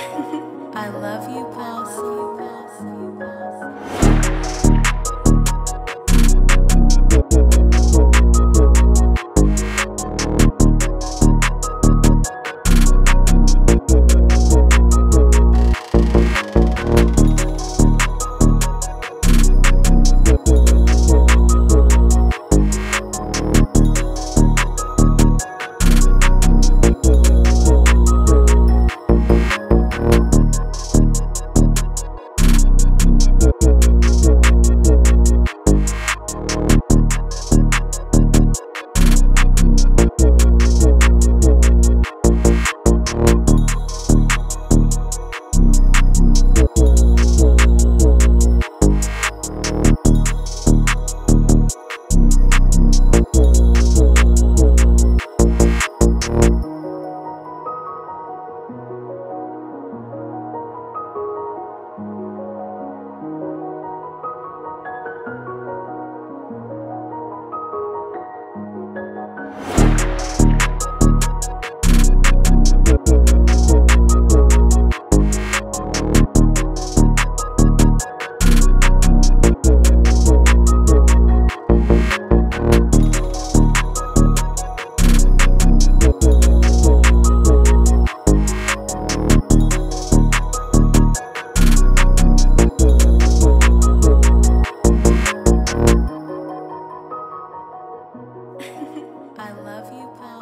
I love you, Paul. I love you, Paul.